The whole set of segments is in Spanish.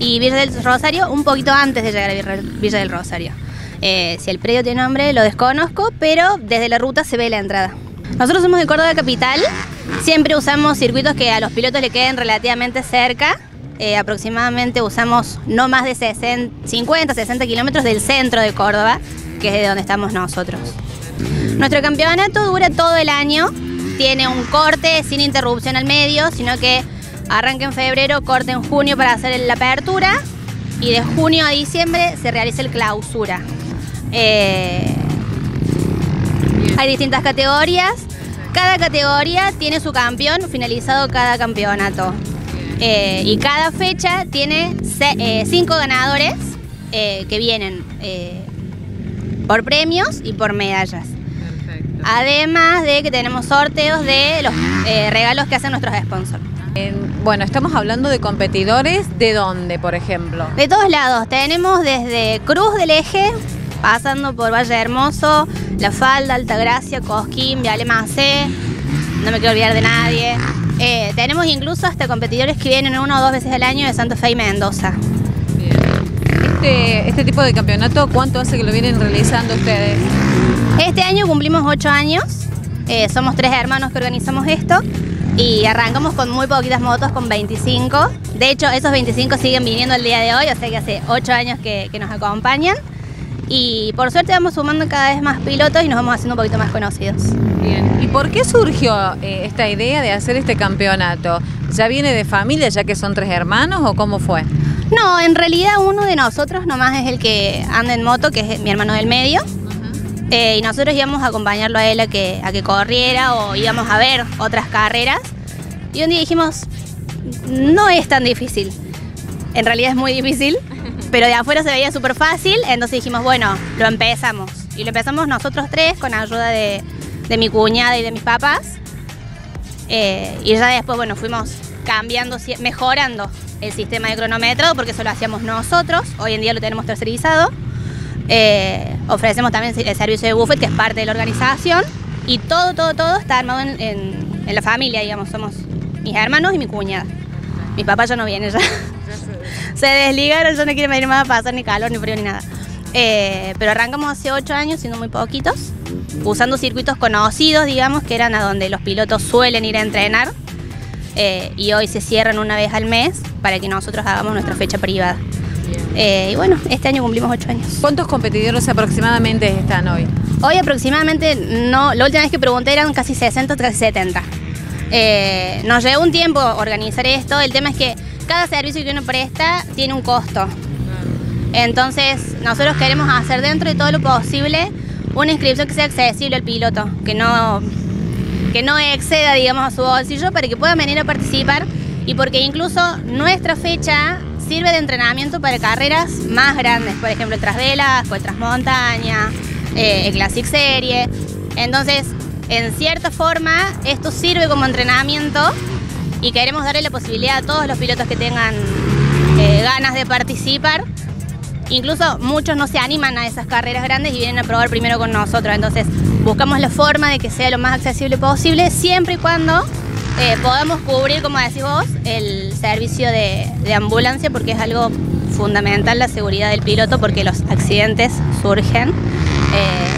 y Villa del Rosario un poquito antes de llegar a Villa del Rosario. Eh, si el predio tiene nombre lo desconozco, pero desde la ruta se ve la entrada. Nosotros somos de Córdoba Capital, siempre usamos circuitos que a los pilotos le queden relativamente cerca. Eh, aproximadamente usamos no más de 50, 60 kilómetros del centro de Córdoba, que es de donde estamos nosotros. Nuestro campeonato dura todo el año, tiene un corte sin interrupción al medio, sino que arranca en febrero, corte en junio para hacer la apertura y de junio a diciembre se realiza el clausura. Eh, hay distintas categorías, cada categoría tiene su campeón finalizado cada campeonato. Eh, y cada fecha tiene eh, cinco ganadores que vienen por premios y por medallas. Además de que tenemos sorteos de los regalos que hacen nuestros sponsors. Bueno, estamos hablando de competidores, ¿de dónde, por ejemplo? De todos lados. Tenemos desde Cruz del Eje, pasando por Valle Hermoso, La Falda, Altagracia, Cosquín, Viale Macé, no me quiero olvidar de nadie. Eh, tenemos incluso hasta competidores que vienen una o dos veces al año de Santa Fe y Mendoza. Este, este tipo de campeonato, ¿cuánto hace que lo vienen realizando ustedes? Este año cumplimos ocho años, eh, somos tres hermanos que organizamos esto y arrancamos con muy poquitas motos, con 25. De hecho, esos 25 siguen viniendo el día de hoy, o sea que hace ocho años que, nos acompañan. Y por suerte vamos sumando cada vez más pilotos y nos vamos haciendo un poquito más conocidos. Bien. ¿Y por qué surgió eh, esta idea de hacer este campeonato? ¿Ya viene de familia, ya que son tres hermanos o cómo fue? No, en realidad uno de nosotros nomás es el que anda en moto, que es mi hermano del medio. Eh, y nosotros íbamos a acompañarlo a él a que, a que corriera o íbamos a ver otras carreras. Y un día dijimos, no es tan difícil. En realidad es muy difícil, pero de afuera se veía súper fácil, entonces dijimos, bueno, lo empezamos. Y lo empezamos nosotros tres con ayuda de, mi cuñada y de mis papás. Eh, y ya después, bueno, fuimos cambiando, mejorando el sistema de cronometrado porque eso lo hacíamos nosotros. Hoy en día lo tenemos tercerizado. Eh, ofrecemos también el servicio de buffet, que es parte de la organización. Y todo, todo, todo está armado en, la familia, digamos. Somos mis hermanos y mi cuñada. Mi papá ya no viene ya. Se desligaron, ya no quiere venir más a pasar ni calor, ni frío, ni nada. Eh, pero arrancamos hace ocho años, siendo muy poquitos, usando circuitos conocidos, digamos, que eran a donde los pilotos suelen ir a entrenar. Eh, y hoy se cierran una vez al mes para que nosotros hagamos nuestra fecha privada. Eh, y bueno, este año cumplimos ocho años. ¿Cuántos competidores aproximadamente están hoy? Hoy aproximadamente, no, la última vez que pregunté eran casi 60, casi 70. Eh, nos llevó un tiempo organizar esto, el tema es que cada servicio que uno presta tiene un costo. Entonces, nosotros queremos hacer dentro de todo lo posible una inscripción que sea accesible al piloto, que no, que no exceda, digamos, a su bolsillo para que puedan venir a participar y porque incluso nuestra fecha sirve de entrenamiento para carreras más grandes, por ejemplo, el Trasvelas, el Trasmontaña, eh, el Classic Serie. Entonces, en cierta forma, esto sirve como entrenamiento y queremos darle la posibilidad a todos los pilotos que tengan eh, ganas de participar. Incluso muchos no se animan a esas carreras grandes y vienen a probar primero con nosotros. Entonces, buscamos la forma de que sea lo más accesible posible, siempre y cuando eh, podamos cubrir, como decís vos, el servicio de, ambulancia porque es algo fundamental la seguridad del piloto porque los accidentes surgen. Eh,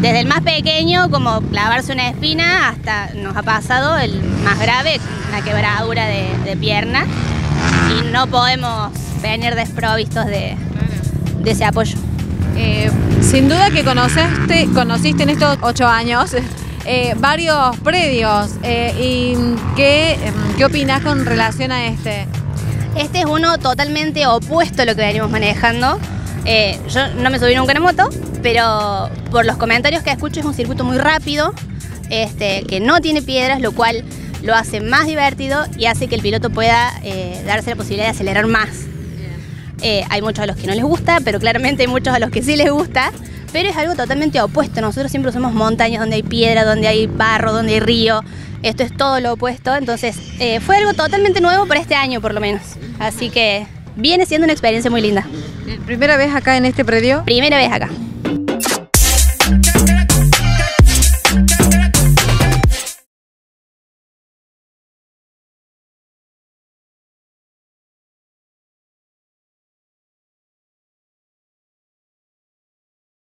desde el más pequeño, como clavarse una espina, hasta nos ha pasado el más grave, una quebradura de, pierna, y no podemos venir desprovistos de, ese apoyo. Eh, sin duda que conociste, conociste en estos ocho años eh, varios predios. Eh, ¿Y qué, em, qué opinas con relación a este? Este es uno totalmente opuesto a lo que venimos manejando. Eh, yo no me subí nunca en moto, pero por los comentarios que escucho es un circuito muy rápido, este, que no tiene piedras, lo cual lo hace más divertido y hace que el piloto pueda darse la posibilidad de acelerar más. hay muchos a los que no les gusta, pero claramente hay muchos a los que sí les gusta pero es algo totalmente opuesto. Nosotros siempre usamos montañas donde hay piedra, donde hay barro, donde hay río. Esto es todo lo opuesto. Entonces eh, fue algo totalmente nuevo para este año por lo menos. Así que viene siendo una experiencia muy linda. ¿Primera vez acá en este predio? Primera vez acá.